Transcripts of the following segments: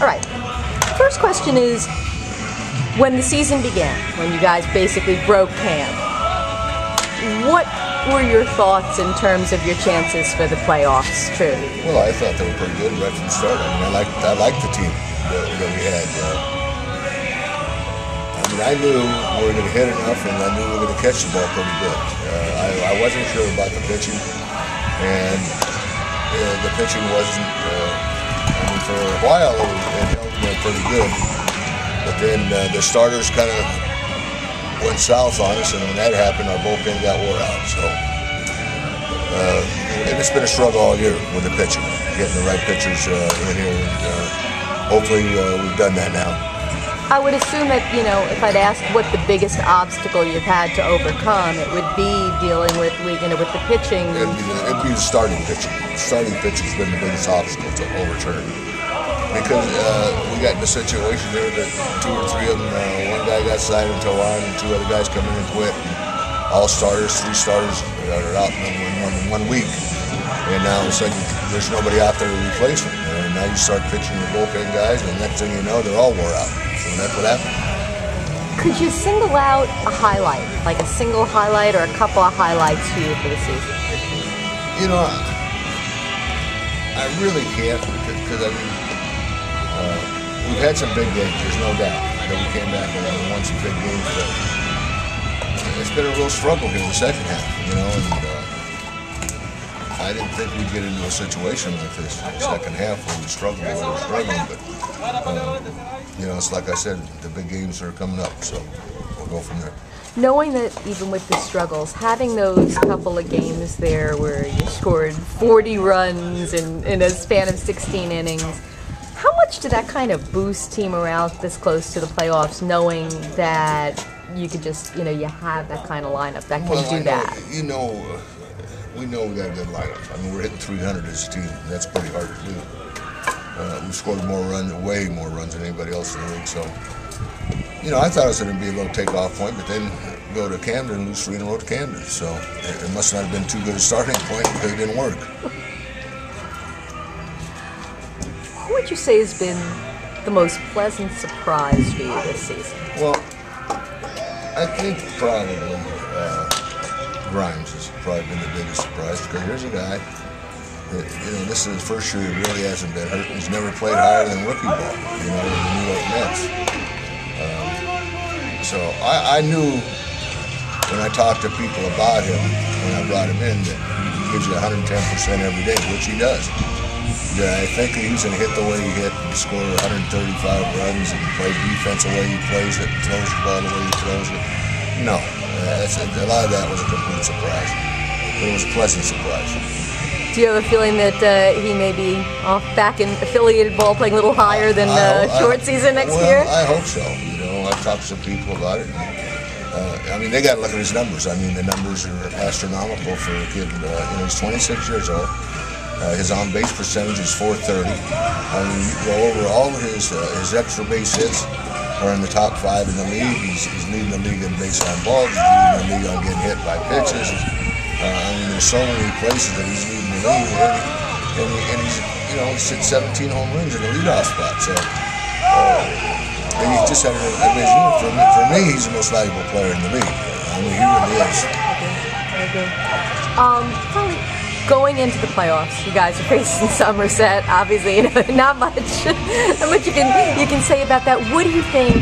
All right. First question is when the season began, when you guys basically broke camp, what were your thoughts in terms of your chances for the playoffs, truly? Well, I thought they were pretty good right from the start. I mean, I liked, I liked the team that, that we had. Uh, I mean, I knew we were going to hit enough, and I knew we were going to catch the ball pretty good. Uh, I, I wasn't sure about the pitching, and uh, the pitching wasn't. Uh, for a while it, was, it held me pretty good, but then uh, the starters kind of went south on us, and when that happened, our bullpen got wore out. So, uh, and it's been a struggle all year with the pitching, getting the right pitchers uh, in here. And, uh, hopefully, uh, we've done that now. I would assume that, you know, if I'd asked what the biggest obstacle you've had to overcome, it would be dealing with, you know, with the pitching. It'd be, it'd be the starting pitching. Starting pitching's been the biggest obstacle to overturn because uh, we got in a situation there that two or three of them, uh, one guy got signed into line and two other guys come in and quit. And all starters, three starters are out in one, one week. And now all of a sudden, there's nobody out there to replace them. And now you start pitching the bullpen guys, and the next thing you know, they're all wore out. So that's what happened. Could you single out a highlight, like a single highlight or a couple of highlights for you for the season? You know, I really can't because I mean, uh, we've had some big games, there's no doubt. That we came back and won some big games, but it's been a real struggle here in the second half, you know, and uh, I didn't think we'd get into a situation like this. In the second half where we struggled where we were struggling, but, uh, you know, it's like I said, the big games are coming up, so we'll go from there. Knowing that even with the struggles, having those couple of games there where you scored 40 runs in, in a span of 16 innings, much did that kind of boost team morale this close to the playoffs, knowing that you could just, you know, you have that kind of lineup that can well, do know, that? You know, uh, we know we got a good lineup. I mean, we're hitting 300 as a team. That's pretty hard to do. Uh, we've scored more runs, way more runs than anybody else in the league. So, you know, I thought it was going to be a little takeoff point, but then go to Camden and lose three in a row to Camden. So it, it must not have been too good a starting point because it didn't work. Would you say has been the most pleasant surprise for you this season? Well, I think probably uh, Grimes has probably been the biggest surprise because here's a guy that, you know, this is his first year he really hasn't been hurt. He's never played higher than rookie ball, you know, in the New York Mets. Um, so I, I knew when I talked to people about him, when I brought him in, that he gives you 110% every day, which he does. Yeah, I think he's going to hit the way he hit and score 135 runs and play defense the way he plays it and throws the ball the way he throws it. No, uh, a lot of that was a complete surprise. It was a pleasant surprise. Do you have a feeling that uh, he may be off back in affiliated ball playing a little higher than uh, short season next well, year? I hope so. You know, I've talked to some people about it. And, uh, I mean, they got to look at his numbers. I mean, the numbers are astronomical for a kid. Uh, you know, he's 26 years old. Uh, his on base percentage is 430. I mean, you go over all of his uh, his extra base hits are in the top five in the league. He's, he's leading the league in base on balls. He's leading the league on getting hit by pitches. Uh, I mean, there's so many places that he's leading the league, and, and, he, and he's you know he's hit 17 home runs in the leadoff spot. So. Uh, and he just had a, a. For me, for me, he's the most valuable player in the league. I mean, he really is. I agree. Um, probably going into the playoffs, you guys are facing Somerset. Obviously, you know, not much, not much you can you can say about that. What do you think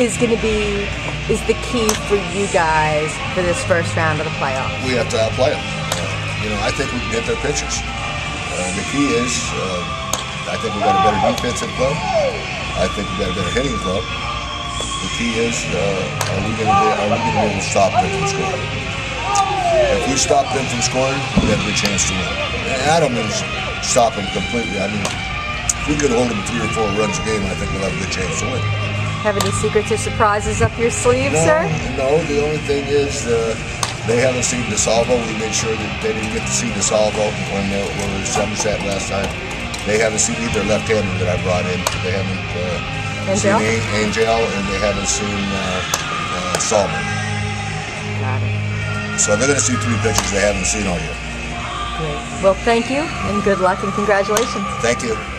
is going to be is the key for you guys for this first round of the playoffs? We have to outplay them. You know, I think we can hit their pitchers. Uh, the key is, uh, I think we've got a better defensive club. I think we've got a better hitting club. The key is, uh, are we going to be, are we going to be able to stop them from scoring? Stop them from scoring, we have a good chance to win. And I don't mean stop them completely. I mean, if we could hold them three or four runs a game, I think we'll have a good chance to win. Have any secrets or surprises up your sleeve, no, sir? No, the only thing is uh, they haven't seen DeSalvo. We made sure that they didn't get to see DeSalvo when they were in Somerset last time. They haven't seen either left-hander that I brought in. They haven't uh, Angel? seen Angel, and they haven't seen uh, uh, Salmon. So they're going to see three pictures they haven't seen all year. Great. Well, thank you, and good luck, and congratulations. Thank you.